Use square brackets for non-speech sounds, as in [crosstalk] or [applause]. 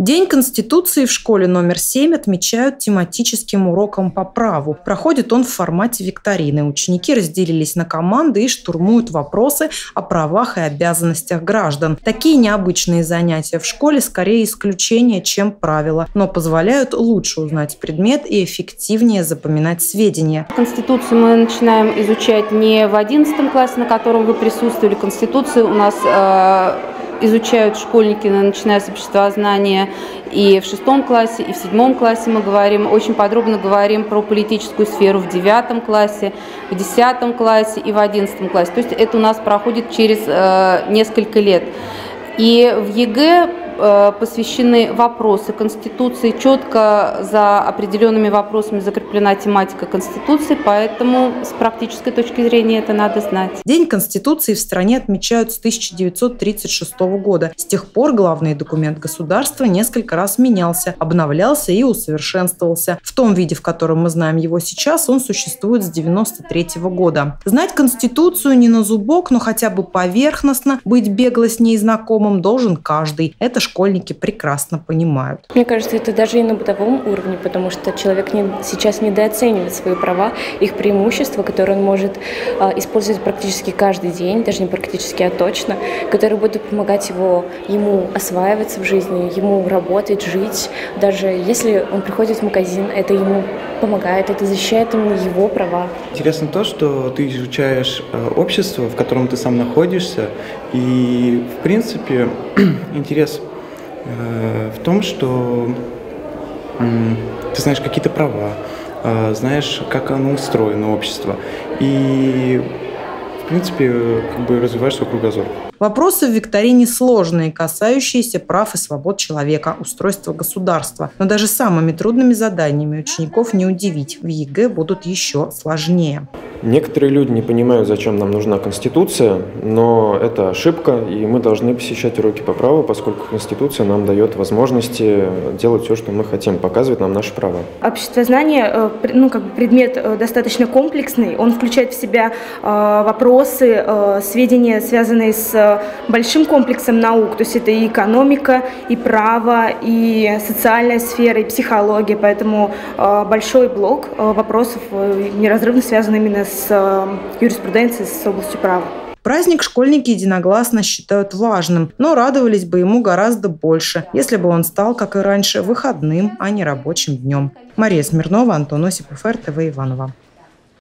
День Конституции в школе номер 7 отмечают тематическим уроком по праву. Проходит он в формате викторины. Ученики разделились на команды и штурмуют вопросы о правах и обязанностях граждан. Такие необычные занятия в школе скорее исключение, чем правило, но позволяют лучше узнать предмет и эффективнее запоминать сведения. Конституцию мы начинаем изучать не в 11 классе, на котором вы присутствовали. Конституцию у нас э, изучают школьники, начиная с обществознания, и в шестом классе, и в седьмом классе мы говорим, очень подробно говорим про политическую сферу в девятом классе, в десятом классе и в одиннадцатом классе. То есть это у нас проходит через э, несколько лет. И в ЕГЭ посвящены вопросы Конституции. Четко за определенными вопросами закреплена тематика Конституции, поэтому с практической точки зрения это надо знать. День Конституции в стране отмечают с 1936 года. С тех пор главный документ государства несколько раз менялся, обновлялся и усовершенствовался. В том виде, в котором мы знаем его сейчас, он существует с 1993 года. Знать Конституцию не на зубок, но хотя бы поверхностно, быть бегло с ней знакомым должен каждый. Это школьники прекрасно понимают. Мне кажется, это даже и на бытовом уровне, потому что человек не, сейчас недооценивает свои права, их преимущества, которые он может а, использовать практически каждый день, даже не практически, а точно, которые будут помогать его, ему осваиваться в жизни, ему работать, жить. Даже если он приходит в магазин, это ему помогает, это защищает ему его права. Интересно то, что ты изучаешь э, общество, в котором ты сам находишься, и, в принципе, [clears throat] интерес в том, что ты знаешь какие-то права, э, знаешь, как оно устроено, общество. И, в принципе, как бы развиваешь свой кругозор. Вопросы в викторине сложные, касающиеся прав и свобод человека, устройства государства. Но даже самыми трудными заданиями учеников не удивить. В ЕГЭ будут еще сложнее. Некоторые люди не понимают, зачем нам нужна Конституция, но это ошибка, и мы должны посещать уроки по праву, поскольку Конституция нам дает возможности делать все, что мы хотим, показывает нам наши права. Обществознание, э, ну, как бы предмет э, достаточно комплексный, он включает в себя э, вопросы, сведения, связанные с большим комплексом наук, то есть это и экономика, и право, и социальная сфера, и психология, поэтому большой блок вопросов неразрывно связан именно с э, юриспруденцией, с областью права. Праздник школьники единогласно считают важным, но радовались бы ему гораздо больше, если бы он стал, как и раньше, выходным, а не рабочим днем. Мария Смирнова, Антон Осипов, РТВ Иванова.